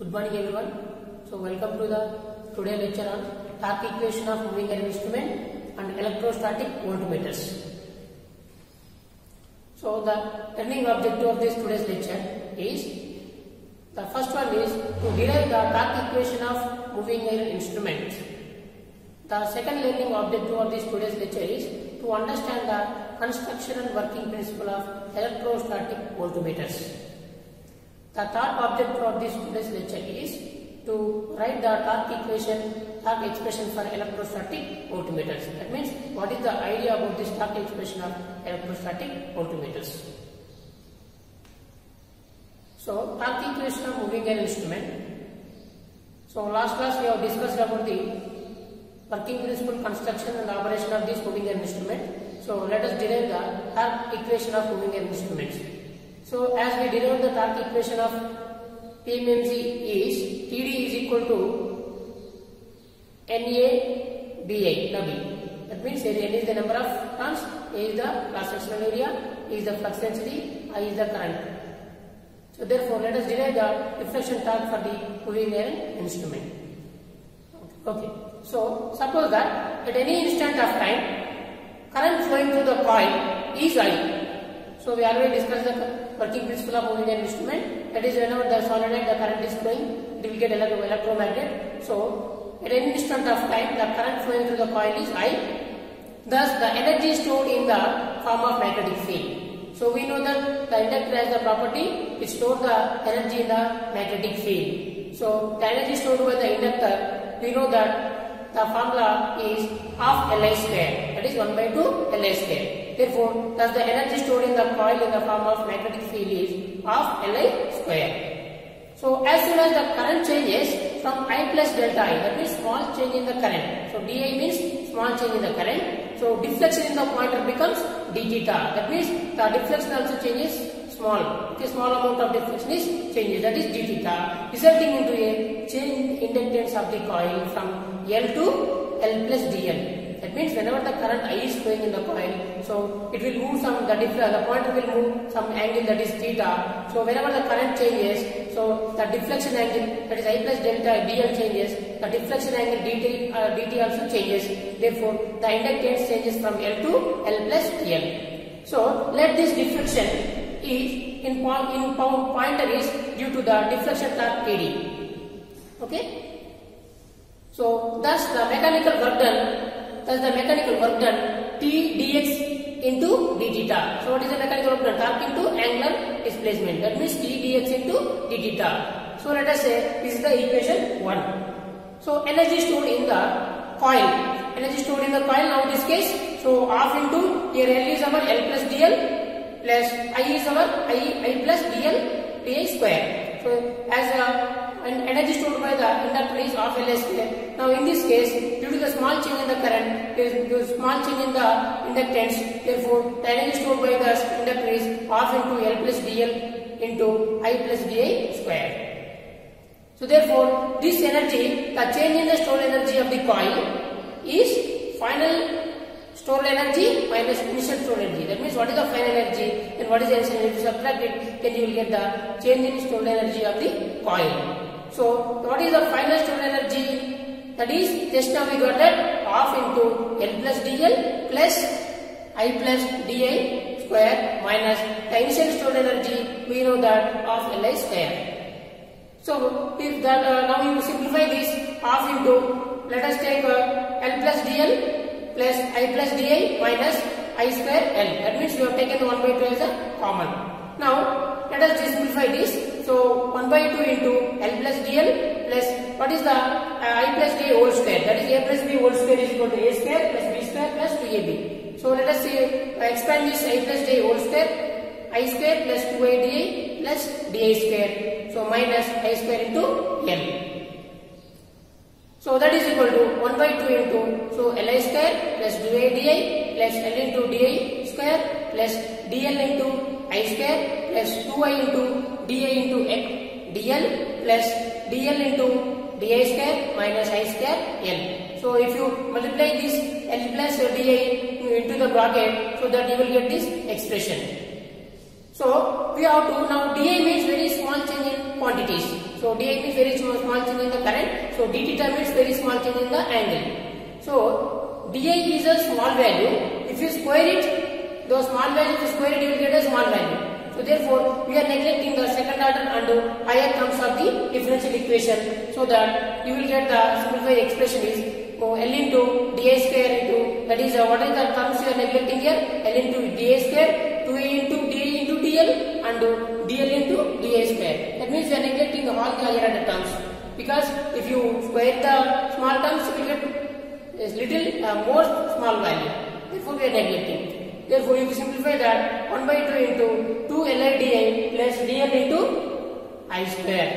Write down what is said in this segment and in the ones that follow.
Good morning everyone. So welcome to the today lecture on torque equation of moving iron instrument and electrostatic voltmeters. So the learning objective of this today's lecture is the first one is to derive the torque equation of moving iron instrument. The second learning objective of this today's lecture is to understand the construction and working principle of electrostatic voltmeters. The third objective of this today's lecture is to write the torque equation, torque expression for electrostatic voltmeters. That means what is the idea about this torque expression of electrostatic voltmeters. So torque equation of moving iron instrument. So last class we have discussed about the working principle, construction and operation of this moving iron instrument. So let us derive the torque equation of moving iron instruments. So as we derive the torque equation of PMMC is TD is equal to NA BI W. That means N is the number of turns, A is the cross sectional area, A is the flux density, I is the current. So therefore let us derive the deflection torque for the moving iron instrument. Okay. So suppose that at any instant of time current flowing through the coil is I. So we already discussed the working principle of moving iron instrument. That is whenever the solenoid the current is flowing, it will get electro electromagnet. So at any instant of time the current flowing through the coil is I. Thus the energy stored in the form of magnetic field. So we know that the inductor has the property it stores the energy in the magnetic field. So the energy stored by the inductor we know that the formula is half Li square that is 1 by 2 Li square. Therefore, thus the energy stored in the coil in the form of magnetic field is half Li square. So as soon as the current changes from I plus delta I that means small change in the current. So dI means small change in the current. So deflection in the pointer becomes d theta. That means the deflection also changes small. Okay, small amount of deflection is changes that is d theta resulting into a change in inductance of the coil from L to L plus dL. That means whenever the current I is flowing in the coil, so it will move some the different the pointer will move some angle that is theta. So whenever the current changes, so the deflection angle that is I plus delta dl changes, the deflection angle dt uh, dt also changes. Therefore, the inductance changes from L to L plus dl. So let this deflection is in point in pointer is due to the deflection torque kd. Okay. So thus the mechanical work done, thus the mechanical work done T dx into d theta. So what is the mechanical work done? Torque into angular displacement. That means T dx into d theta. So let us say this is the equation 1. So energy stored in the coil. Energy stored in the coil now in this case. So half into here L is our L plus dl plus I is our I, I plus dl dA square. So as a and energy stored by the inductor is half L. Now in this case, due to the small change in the current, due to small change in the inductance. Therefore, the energy stored by the inductor is half into L plus dl into I plus dA square. So therefore, this energy, the change in the stored energy of the coil is final stored energy minus initial stored energy. That means what is the final energy and what is the initial energy? You subtract it, then you will get the change in stored energy of the coil. So what is the final stored energy? That is just now we got that half into L plus dl plus I plus dI square minus the initial stored energy we know that half Li square. So if that uh, now you simplify this half into let us take uh, L plus dl plus I plus di minus I square L. That means we have taken 1 by 2 as a common. Now let us simplify this. So 1 by 2 into L plus dl plus what is the uh, I plus d whole square that is A plus B whole square is equal to A square plus B square plus 2AB. So let us say uh, expand this I plus d whole square I square plus 2ADI plus DI square. So minus I square into L. So that is equal to 1 by 2 into so Li square plus 2ADI plus L into DI square plus DL into I square plus 2I into DI into X DL plus DL into DI square minus I square L. So if you multiply this L plus DI into the bracket so that you will get this expression. So we have to now dA means very small change in quantities. So di means very small, small change in the current. So d theta means very small change in the angle. So di is a small value. If you square it, the small value you square it, will get a small value. So therefore, we are neglecting the second order and higher terms of the differential equation so that you will get the simplified expression is oh, L into dA square into that is uh, what is the terms you are neglecting here L into dA square 2A into dA into dl and dl into dA square. That means you are neglecting all the higher order terms because if you square the small terms you will get a little uh, more small value. Therefore, we are neglecting. Therefore, if you simplify that 1 by 2 into 2 Li di plus dl into i square.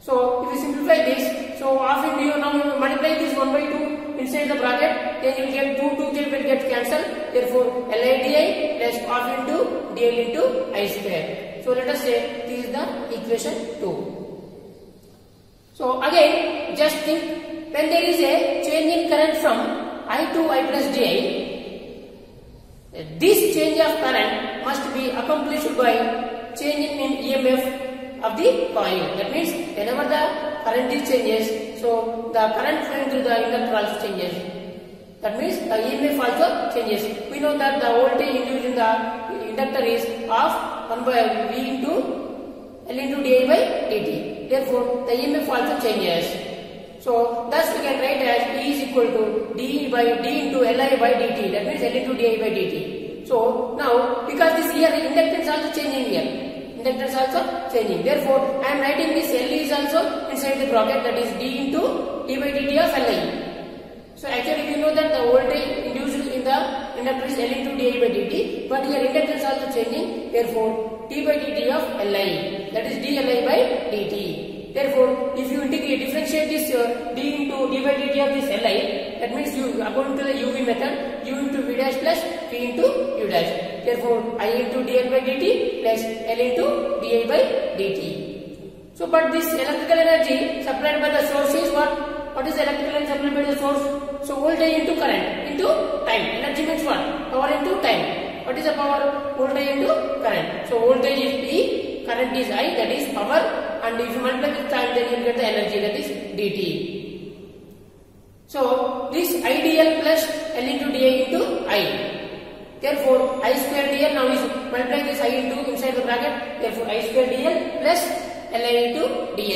So, if you simplify this, so into you now multiply this 1 by 2 inside the bracket, then you get 2, 2 k will get cancelled. Therefore, Li di plus half into dl into i square. So, let us say this is the equation 2. So, again, just think when there is a change in current from I to I plus di, this change of current must be accomplished by changing in EMF of the coil. That means whenever the current is changes, so the current flowing through the inductor also changes. That means the EMF also changes. We know that the voltage induced in the inductor is of 1 by V into L into di by dt. Therefore, the EMF also changes. So, thus we can write as E is equal to d by d into Li by dt. That means L into di by dt. So, now because this here the inductance also changing here. Inductance also changing. Therefore, I am writing this L is also inside the bracket that is d into d by dt of Li. So, actually we know that the voltage induced in the inductor is L into di by dt. But here inductance also changing. Therefore, d by dt of Li. That is dLi by dt. Therefore, if you differentiate this uh, d into d by dt of this Li, that means you according to the UV method, u into v dash plus v into u dash. Therefore, I into dl by dt plus L into di by dt. So, but this electrical energy supplied by the source is what? What is electrical energy supplied by the source? So, voltage into current into time. Energy means what? Power into time. What is the power? Voltage into current. So, voltage is E, current is I, that is power and if you multiply with time then you will get the energy that is dt. So this IDL plus L into di into I. Therefore I square dl now is multiply this I into inside the bracket. Therefore I square dl plus Li into di.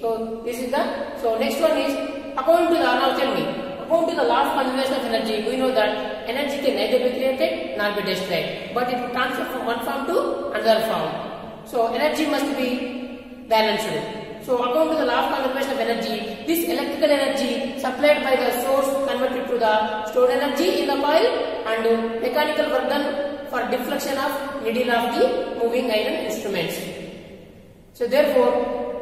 So this is the so next one is according to the now tell me according to the law of conservation of energy we know that energy can neither be created nor be destroyed but it will transfer from one form to another form. So energy must be balanced. So according to the law of conservation of energy, this electrical energy supplied by the source converted to the stored energy in the coil and mechanical work done for deflection of needle of the moving iron instruments. So therefore,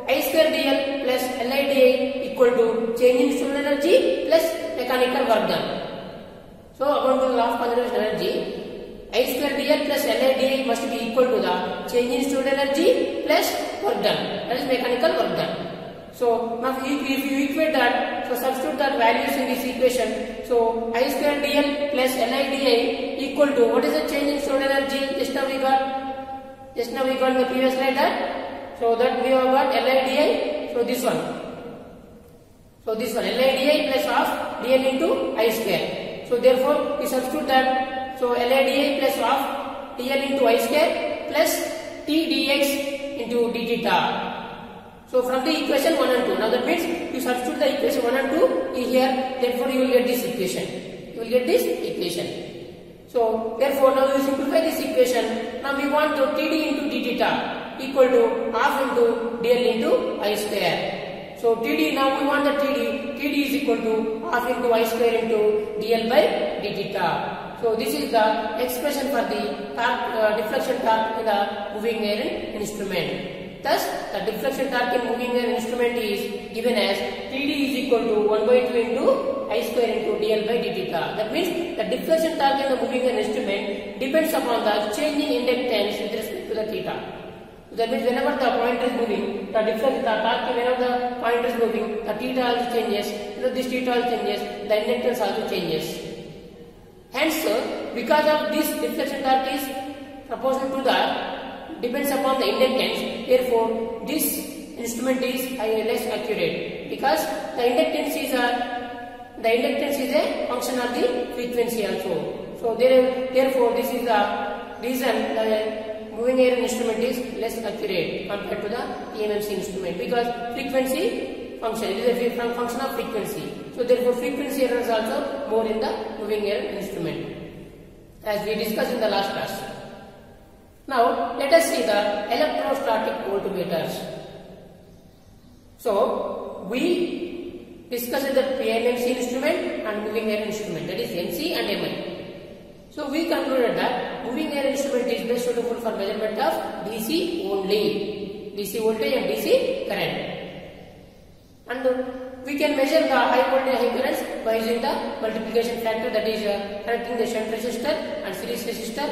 I square dl plus Li di equal to change in stored energy plus mechanical work done. So according to the law of conservation of energy, I square dl plus Li di must be equal to the change in stored energy plus work done. That is mechanical work done. So now if, if you equate that, so substitute that values in this equation. So I square dl plus Li di equal to what is the change in stored energy? Just now we got, just now we got the previous slide that. So that we have got Li di. So this one. So this one Li di plus half dl into I square. So therefore we substitute that. So Li di plus half dl into I square plus t dx into d theta. So from the equation 1 and 2. Now that means you substitute the equation 1 and 2 here. Therefore you will get this equation. You will get this equation. So therefore now you simplify this equation. Now we want to td into d theta equal to half into dl into i square. So td now we want the td. td is equal to half into i square into dl by d theta. So this is the expression for the torque, uh, deflection torque in the moving iron instrument. Thus, the deflection torque in moving iron instrument is given as Td is equal to 1 by 2 into I square into dl by dt theta. That means the deflection torque in the moving iron instrument depends upon the changing inductance with respect to the theta. That means whenever the pointer is moving, the deflection the torque whenever the pointer is moving, the theta also changes. So this theta also changes. The inductance also changes. Hence, because of this deflection torque is proportional to the depends upon the inductance. Therefore, this instrument is less accurate because the inductances are the inductance is a function of the frequency also. So there, therefore this is the reason the moving iron instrument is less accurate compared to the PMMC instrument because frequency function it is a function of frequency. So therefore frequency error is also more in the moving iron instrument as we discussed in the last class. Now let us see the electrostatic voltmeters. So we discussed the PMMC instrument and moving iron instrument that is MC and MI. So we concluded that moving air instrument is best suitable for measurement of DC only, DC voltage and DC current. And we can measure the high voltage currents by using the multiplication factor that is uh, connecting the shunt resistor and series resistor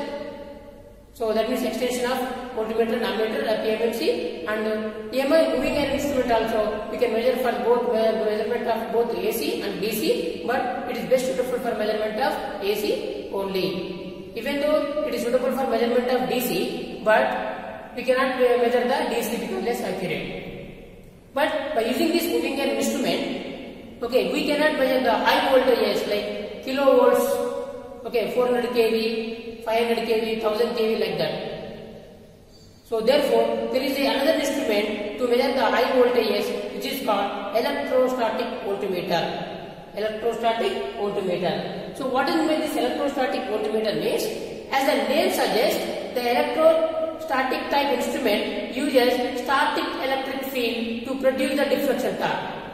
so that means extension of voltmeter and ammeter at PMMC and uh, EMI moving iron instrument also we can measure for both uh, measurement of both AC and DC but it is best suitable for measurement of AC only. Even though it is suitable for measurement of DC but we cannot uh, measure the DC because less accurate. But by using this moving iron instrument okay we cannot measure the high voltages like kilovolts okay 400 kV 500 kV 1000 kV like that. So therefore there is another instrument to measure the high voltages which is called electrostatic voltmeter. Electrostatic voltmeter. So what is meant this electrostatic voltmeter means as the name suggests the electrostatic type instrument uses static electric field to produce the deflection torque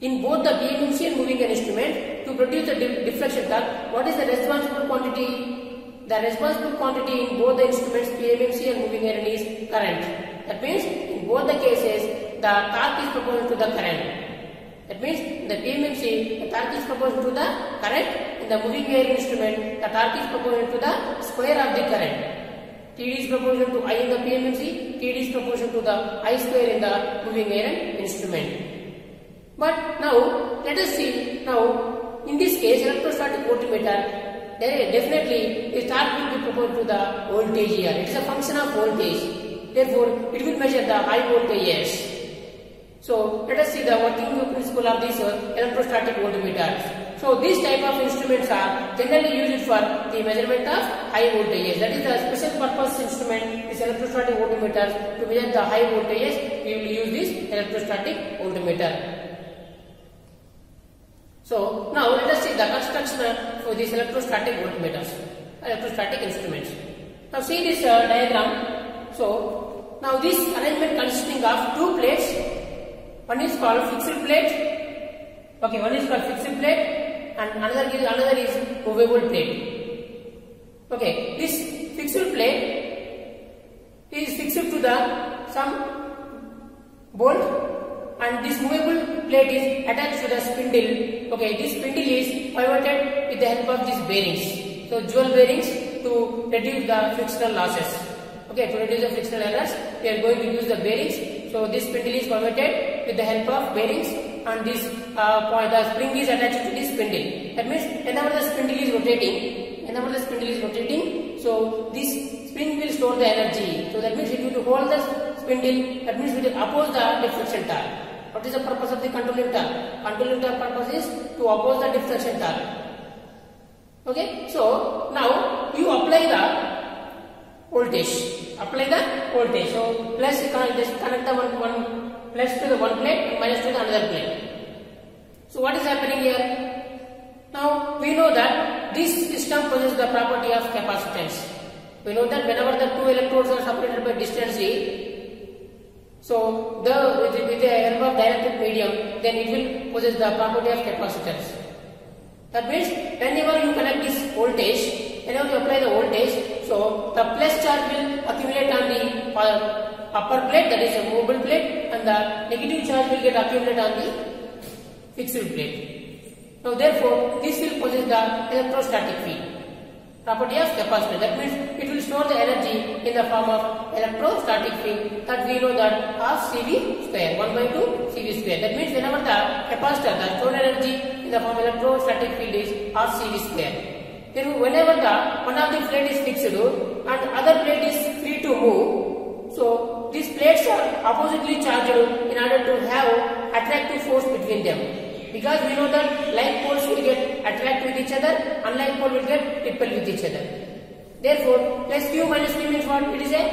in both the PMMC and moving iron instrument to produce the deflection torque, what is the responsible quantity? The responsible quantity in both the instruments PMMC and moving iron is current. That means in both the cases the torque is proportional to the current. That means in the PMMC the torque is proportional to the current. In the moving iron instrument the torque is proportional to the square of the current. TD is proportional to I in the PMMC, TD is proportional to the I square in the moving iron instrument. But now let us see now in this case electrostatic voltmeter definitely the torque will be proportional to the voltage here. It is a function of voltage. Therefore it will measure the high voltages. So let us see the working principle of this uh, electrostatic voltmeters. So these type of instruments are generally used for the measurement of high voltages. That is the special purpose instrument. This electrostatic voltmeter. to measure the high voltages. We will use this electrostatic voltmeter. So now let us see the construction for these electrostatic voltmeters, electrostatic instruments. Now see this uh, diagram. So now this arrangement consisting of two plates. One is called fixed plate. Okay, one is called fixed plate, and another is another is movable plate. Okay, this fixed plate is fixed to the some bolt and this movable plate is attached to the spindle. Okay, this spindle is pivoted with the help of these bearings. So jewel bearings to reduce the frictional losses. Okay, to reduce the frictional errors, we are going to use the bearings. So this spindle is pivoted with the help of bearings and this uh, point, the spring is attached to this spindle. That means whenever the spindle is rotating, whenever the spindle is rotating, so this spring will store the energy. So that means it will hold the spindle. That means it will oppose the deflection torque. What is the purpose of the controlling torque? Controlling torque purpose is to oppose the deflection torque. Okay, so now you apply the voltage. Apply the voltage. So plus connect, connect the one, one plus to the one plate minus to the another plate. So what is happening here? Now we know that this system possesses the property of capacitance. We know that whenever the two electrodes are separated by distance d, so the with, the- with the help of dielectric medium, then it will possess the property of capacitance. That means whenever you connect this voltage, whenever you apply the voltage, so the plus charge will accumulate on the uh, upper plate, that is a movable plate, and the negative charge will get accumulated on the fixed plate. Now therefore, this will possess the electrostatic field. Property of capacitor. That means it will store the energy in the form of electrostatic field that we know that of CV square 1 by 2 CV square. That means whenever the capacitor, the stored energy in the form of electrostatic field is of CV square. Then whenever the one of the plate is fixed and other plate is free to move, so these plates are oppositely charged in order to have attractive force between them. Because we know that like poles will get attract with each other, unlike pole will get repel with each other. Therefore, plus Q minus Q means what? It is a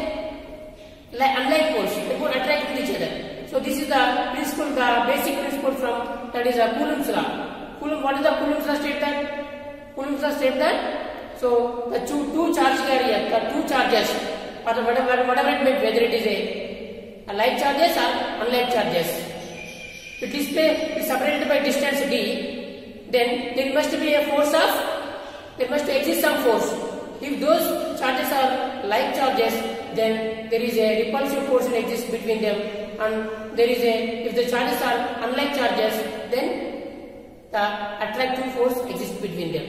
like unlike poles, they would attract with each other. So this is the principle, the basic principle from that is a Coulomb's law. Coulomb, what is the Coulomb's law state that? Coulomb's law state that so the two, two charge carrier, the two charges, or whatever, whatever it may whether it is a, a like charges or unlike charges. If display is separated by distance d, then there must be a force of, there must exist some force. If those charges are like charges, then there is a repulsive force exists between them, and there is a, if the charges are unlike charges, then the attractive force exists between them.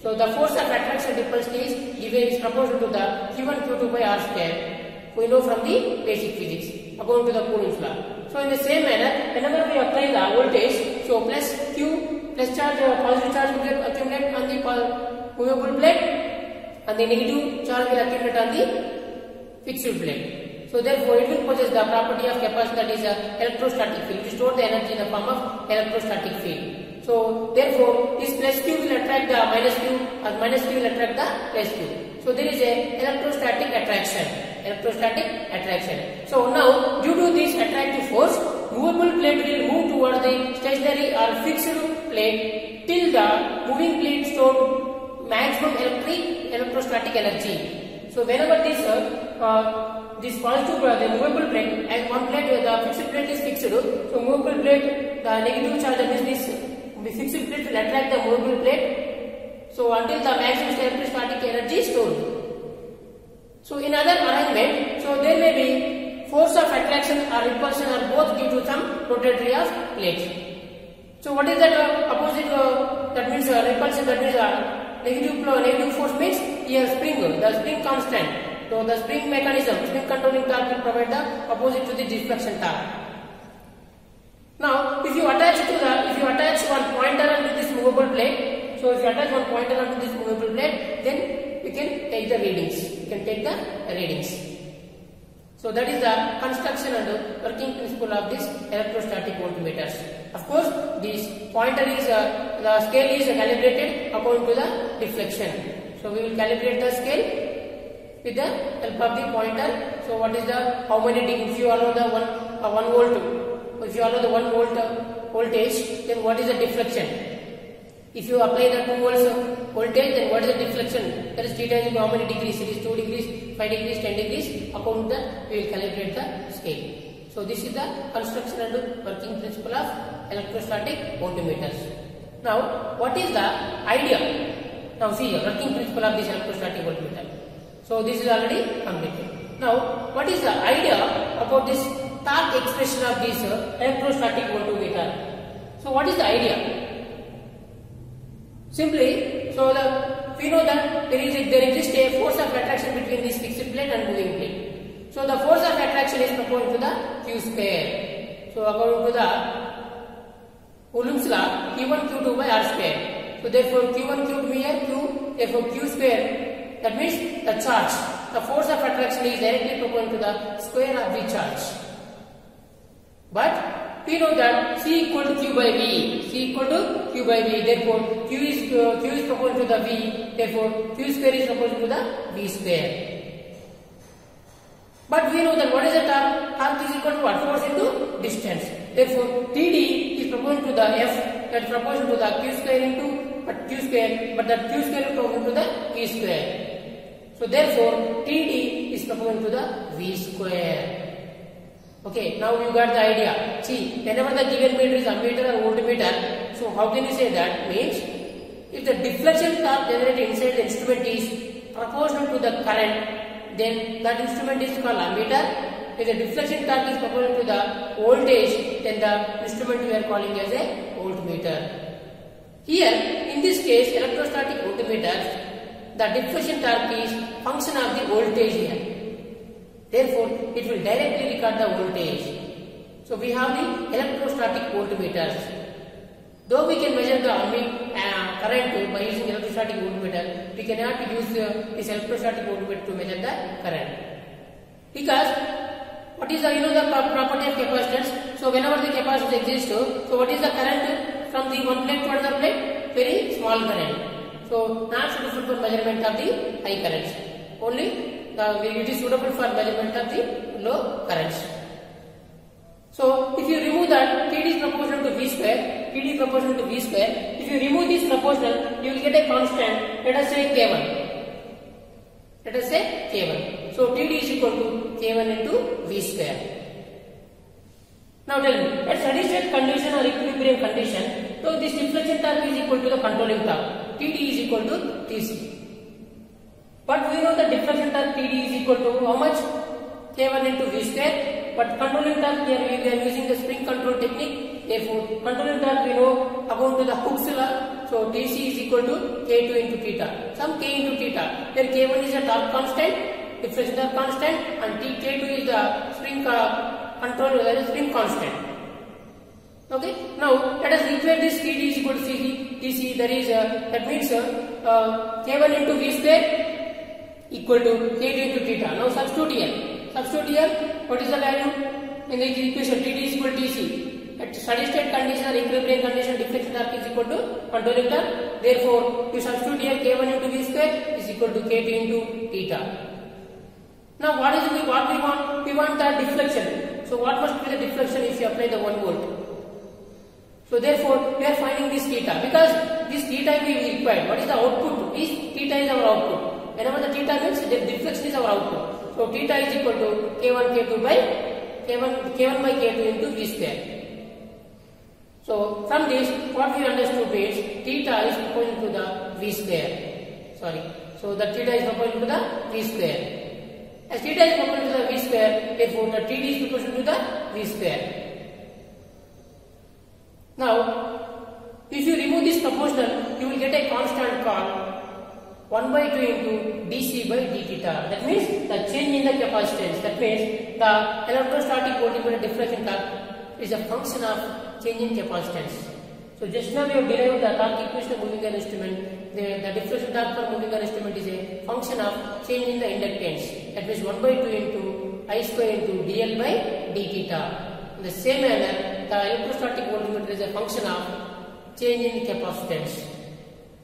So the force of attraction repulsion is given is proportional to the Q1 Q2 by R square. We know from the basic physics according to the Coulomb's law. So in the same manner, whenever we apply the voltage, so plus Q plus charge uh, positive charge will get accumulate on the movable plate, and the negative charge will accumulate on the fixed plate. So therefore, it will possess the property of capacitor that is electrostatic field. To store the energy in the form of electrostatic field. So therefore, this plus Q will attract the minus Q, or minus Q will attract the plus Q. So there is a electrostatic attraction. Electrostatic attraction. So now, due to this attractive force, movable plate will move towards the stationary or fixed plate till the moving plate store maximum electric electrostatic energy. So whenever this uh, uh, this positive uh, the movable plate as one plate uh, the fixed plate is fixed, so movable plate the negative charge is this the fixed plate will attract the movable plate. So until the maximum electrostatic energy is stored. So in other arrangement, so there may be force of attraction or repulsion are both due to some rotatory of plate. So what is that uh, opposite? Uh, that means uh, repulsion. That means uh, negative flow, negative force means here spring. The spring constant. So the spring mechanism, spring controlling torque will provide the opposite to the deflection torque. Now, if you attach to the, if you attach one pointer onto this movable plate, so if you attach one pointer onto this movable plate, then you can take the readings. We can take the readings. So that is the construction and the working principle of this electrostatic voltmeters. Of course, this pointer is uh, the scale is calibrated according to the deflection. So we will calibrate the scale with the help of the pointer. So what is the how many degree? If you allow the one uh, one volt, if you allow the one volt uh, voltage, then what is the deflection? If you apply the 2 volts voltage, then what is the deflection? That is theta is how many degrees? It is 2 degrees, 5 degrees, 10 degrees. According to that, we will calibrate the scale. So this is the construction and working principle of electrostatic voltmeters. Now, what is the idea? Now see the working principle of this electrostatic voltmeter. So this is already completed. Now, what is the idea about this torque expression of this electrostatic voltmeter? So what is the idea? Simply, so the we know that there is a, there exists a force of attraction between this fixed plate and moving plate. So the force of attraction is proportional to the q square. So according to the Coulomb's law, q1 q2 by r square. So therefore q1 q2 here q therefore q square. That means the charge. The force of attraction is directly proportional to the square of the charge. But we know that C equal to Q by V. C equal to Q by V. Therefore, Q is uh, Q is proportional to the V. Therefore, Q square is proportional to the V square. But we know that what is the torque? Torque is equal to what? Force into distance. Therefore, TD is proportional to the F. That is proportional to the Q square into but Q square. But that Q square is proportional to the V square. So therefore, TD is proportional to the V square. Okay, now you got the idea. See, whenever the given meter is ammeter or voltmeter, so how can you say that? Means, if the deflection torque generated inside the instrument is proportional to the current, then that instrument is called ammeter. If the deflection torque is proportional to the voltage, then the instrument we are calling as a voltmeter. Here, in this case, electrostatic voltmeters, the deflection torque is function of the voltage here. Therefore, it will directly record the voltage. So, we have the electrostatic voltmeters. Though we can measure the uh, current by using electrostatic voltmeter, we cannot use uh, this electrostatic voltmeter to measure the current. Because what is the you know the property of capacitance? So whenever the capacitance exists, so what is the current from the one plate to another plate? Very small current. So not suitable for measurement of the high currents. Only the, it is suitable for measurement of the low currents. So if you remove that, TD is proportional to V square, TD is proportional to V square. If you remove this proportional, you will get a constant. Let us say K1. Let us say K1. So TD is equal to K1 into V square. Now tell me, at steady state condition or equilibrium condition, so this deflection torque is equal to the controlling torque. TD is equal to TC. But we know the deflection torque TD is equal to how much? K1 into V square. But controlling torque here we are using the spring control technique. Therefore, controlling torque we know to the Hooke's law. So DC is equal to K2 into theta. Some K into theta. Here K1 is a torque constant, deflection torque constant, and T K2 is the spring uh, control that is spring constant. Okay. Now let us equate this TD is equal to CC. TC that is uh, that means uh, uh, K1 into V square equal to K2 into theta. Now substitute here. Substitute here. What is the value in the equation? TD is equal to TC. At steady state condition or equilibrium condition, deflection torque is equal to controlling torque. Therefore, you substitute here K1 into V square is equal to K2 into theta. Now, what is we what we want? We want the deflection. So, what must be the deflection if you apply the one volt? So therefore, we are finding this theta because this theta we required. What is the output? Is theta is our output. Whenever the theta means the deflection is our output. So theta is equal to k1 k2 by k1 k1 by k2 into v square. So from this, what we understood is theta is proportional to the v square. Sorry. So the theta is proportional to the v square. As theta is proportional to the v square, therefore the td is proportional to the v square. Now, if you remove this proportional, you will get a constant called 1 by 2 into dc by d theta. That means the change in the capacitance. That means the electrostatic voltmeter deflection torque is a function of change in capacitance. So just now we have derived the torque equation of moving iron instrument. The, the deflection torque for moving iron instrument is a function of change in the inductance. That means 1 by 2 into I square into dl by d theta. In the same manner, the electrostatic voltmeter is a function of change in capacitance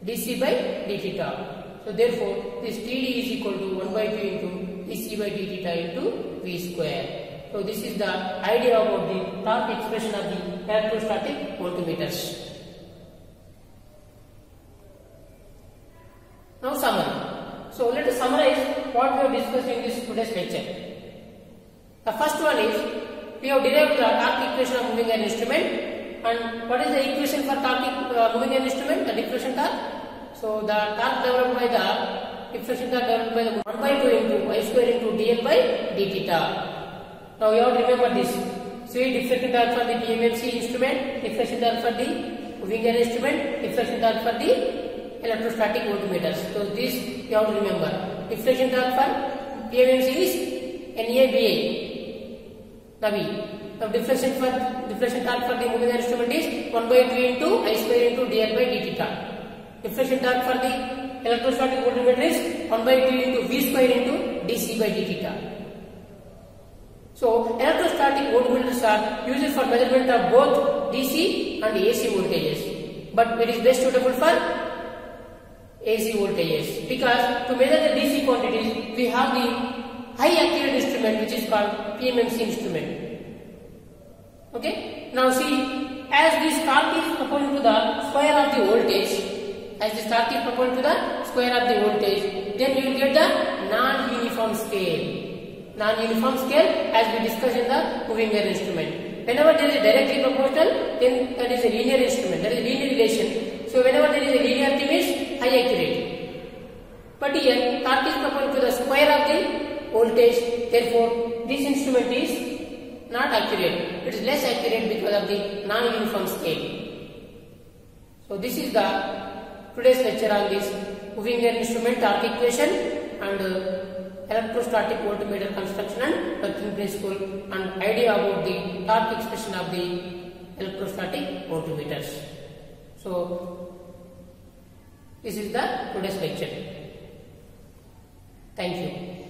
dc by d theta. So therefore, this Td is equal to 1 by 2 into dc by d theta into v square. So this is the idea about the torque expression of the electrostatic voltmeters. Now summary. So let us summarize what we have discussed in this today's lecture. The first one is we have derived the torque equation of moving iron instrument and what is the equation for torque uh, moving iron instrument? The deflection torque. So the torque developed by the deflection torque developed by the 1 by 2 into I square into dl by d theta. Now you have to remember this. So deflection torque for the PMMC instrument, deflection torque for the moving an instrument, deflection torque for the electrostatic voltmeters. So this you have to remember. Deflection torque for PMMC is NABA. V. The deflection for deflection torque for the moving instrument is 1 by 2 into I square into dl by d theta. Deflection torque for the electrostatic voltmeter is 1 by 2 into V square into dc by d theta. So electrostatic voltmeters are used for measurement of both DC and AC voltages. But it is best suitable for AC voltages because to measure the DC quantities we have the high accurate instrument which is called PMMC instrument. Okay. Now see as this torque is proportional to the square of the voltage as the torque is proportional to the square of the voltage then you will get the non-uniform scale. Non-uniform scale as we discussed in the moving iron instrument. Whenever there is a directly proportional then that is a linear instrument that is linear relation. So whenever there is a linearity means high accurate. But here torque is proportional to the square of the voltage therefore this instrument is not accurate. It is less accurate because of the non-uniform scale. So this is the today's lecture on this moving iron instrument torque equation and uh, electrostatic voltmeter construction and working principle and idea about the torque expression of the electrostatic voltmeters. So this is the today's lecture. Thank you.